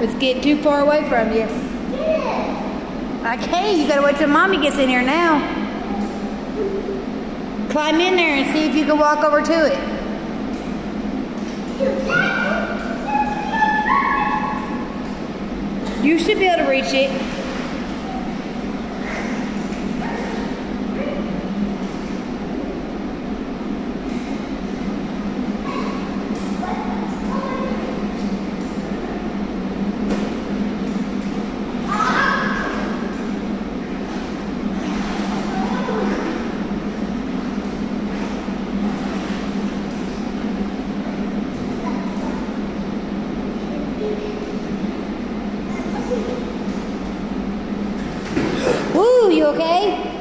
It's getting too far away from you. Okay, you gotta wait till mommy gets in here now. Climb in there and see if you can walk over to it. You should be able to reach it. okay?